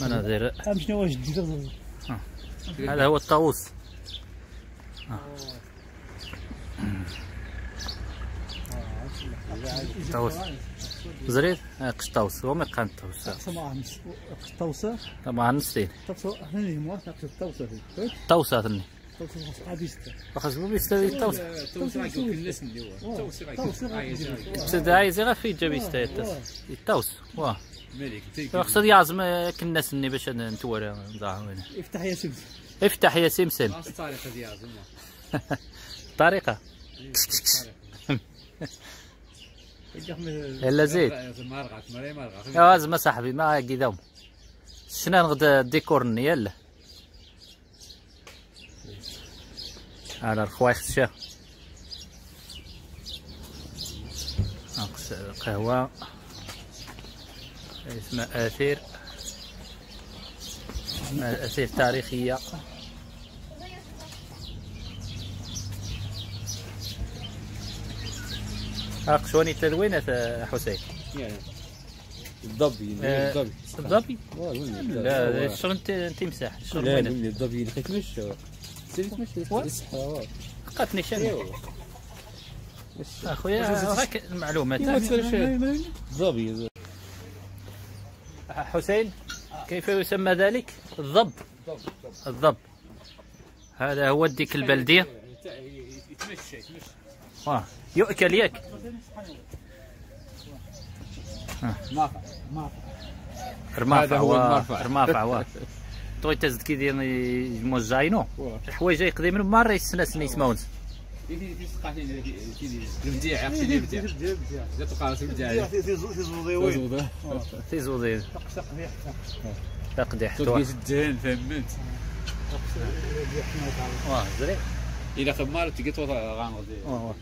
مناظر. شنو واش هذا هو الطاووس. طاووس. زرير قش طاووس. هو ما كان طاووس. طبعا نستين الطوسه إحنا نجمعوا تاخذ الطوسه هي طاووس. هذني الطوسه خاص قابيست خاص بو بيستوي الطاووس توسع كل الناس اللي هو توسع بس عايز غير في جابي ستايت الطاووس واه خصو يعزم الناس اني باش هنا افتح يا سيدي افتح يا سمسم الطريقة طريقة يلا زيد يا زعما صاحبي ما قدام شنو نغدا الديكور يلا على الخوايخ الشاه ناقص قهوة اسمها آثير. آثير تاريخية. أقشوني التدوينة حسين؟ الضبي آه، الضبي. الضبي؟ لا لا شغل انت تمسح شغل لا الضبي اللي كيتمشى سيري تمشى واه. الصحة لقاتني شان اخويا هاك المعلومات الضبي حسين كيف يسمى ذلك؟ الضب الضب هذا هو الديك البلدية يتمشى يتمشى آه. يؤكل ياك. ما رمافع هذا هو المرفع. رمافع توي تزد كي دير موزعينو الحوايج يقدم مرة يسنسني يسمون في في سقاتي البديع عرفتي اللي البديع؟ اذا تلقى راس البديع. تيزوزوي تيزو دير تقديح تلقى الدهن فهمت. واه زري. إلى خمار غامض. واه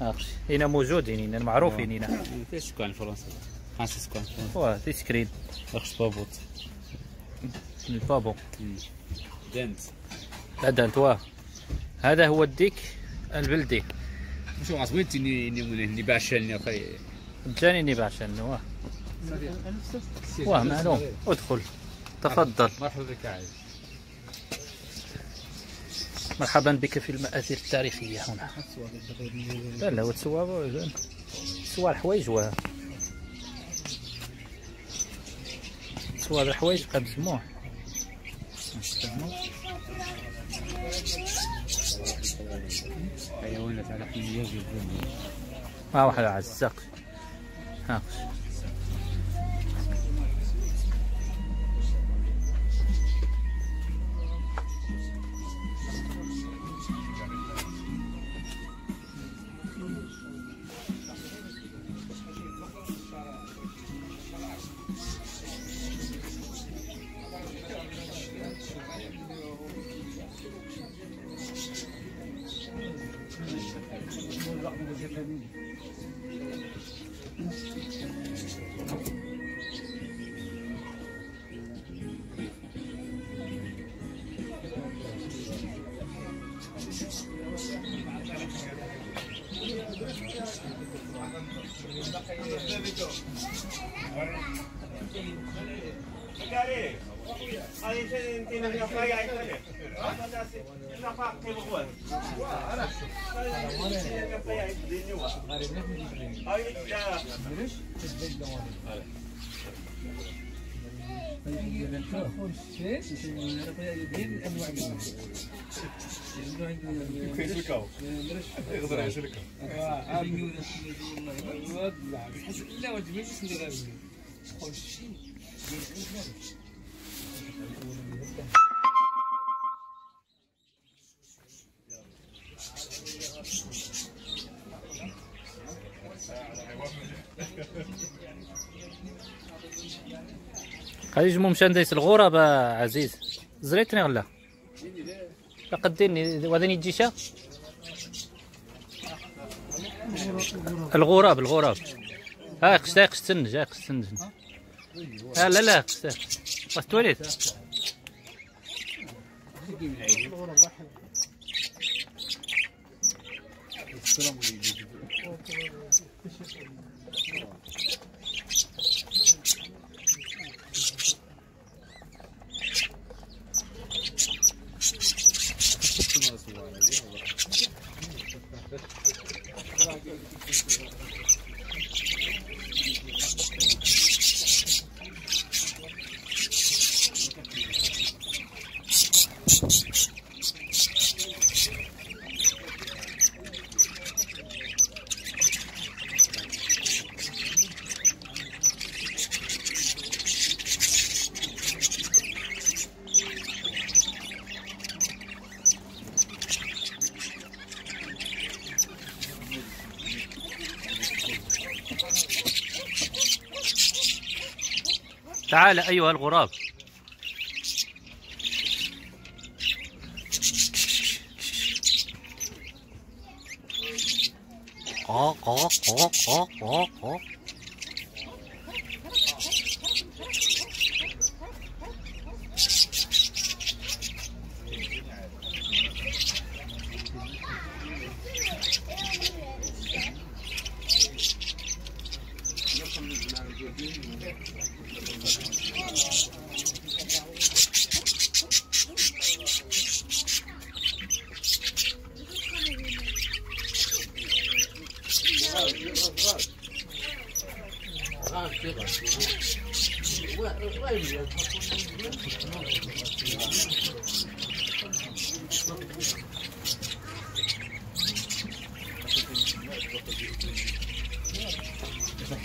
واه. هنا موجودين هنا معروفين هنا. في سكان فرنسا. خمسة سكان فرنسا. واه في سكرين. أخش بابوت. البابو دنت. هذا انت واه هذا هو الديك البلدي. تني ني ني باشلني أخي؟ جاني بعشان واه واه معلوم. ادخل. تفضل. مرحبا بك عايش. مرحبا بك في المآثر التاريخية هنا. لا لا وتسوى تسوى الحوايج و تسوى الحوايج بقى بسموح حيوانات على حمية جدا ها واحد على السقف ها غادي يجمو مشان دايس الغرباء عزيز. زريتني غلا لقد ديني وهذا يجيشا الغراب الغراب. ها قشتا قشتنج ها قشتنج ها لا لا قشتا التواليت تعال أيها الغراب. قا قا قا قا قا قا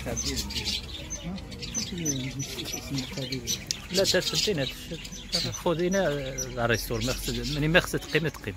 Gracias. لا تسدينا خذينا الريستور ما خص مني ما خص تقيم تقيم.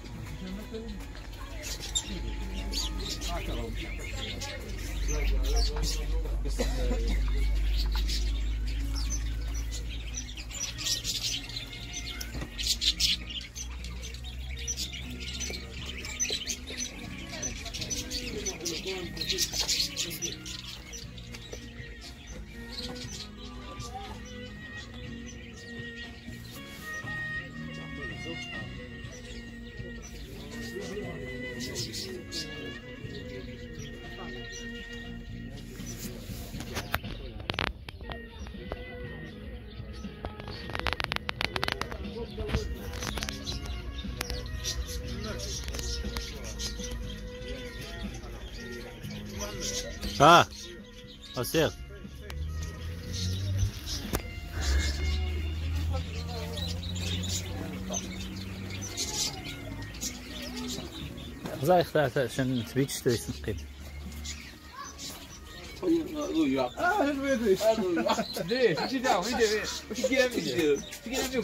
ها أسير زاي خلاص عشان تبيت تشتري تنقيب ليه ماشي داو فيديو واش كاين فيديو كاين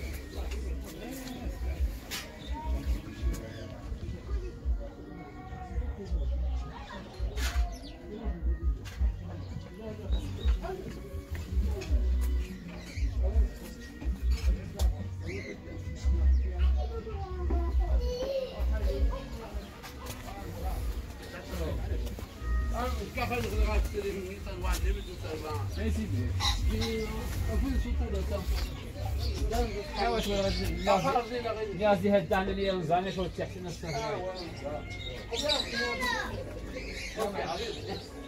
قصدي هدعنا لي نزعنا شو تحت الناس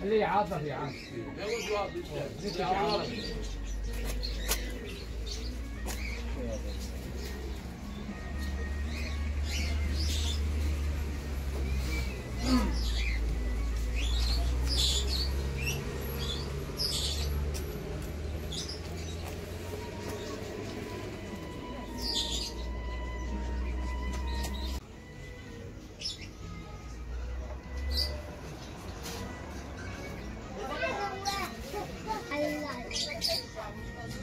اللي عاطف يا عم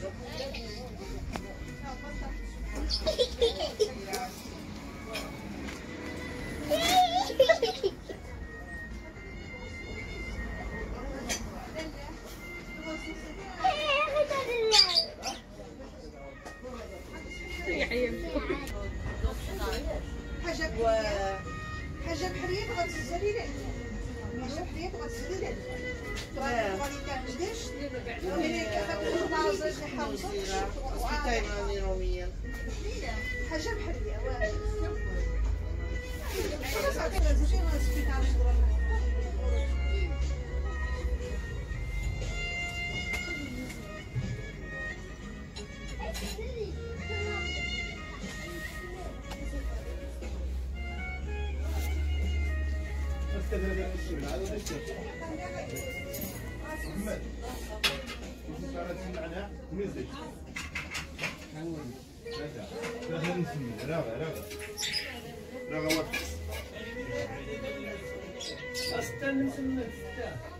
哎，我我我，那我换的。حاجة بحريه بغات لك تغادي كنجدش ولكن كتاكل مع زوج حامصه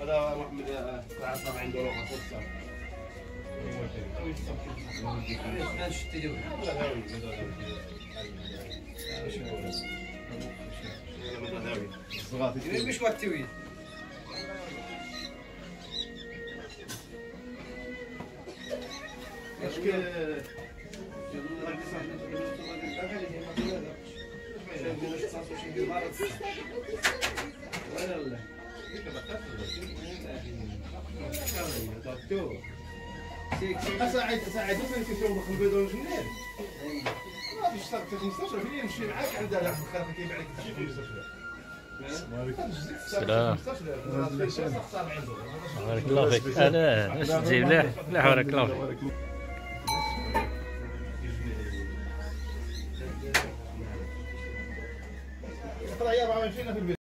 هذا محمد ساعة 70 دولار وقتوي ساعد ساعد وين كيشوف دخل البيض جنيه ما فيش صار في المستشفى فين الخالق كيبيع لك تمشي في المستشفى سلام. بارك الله فيك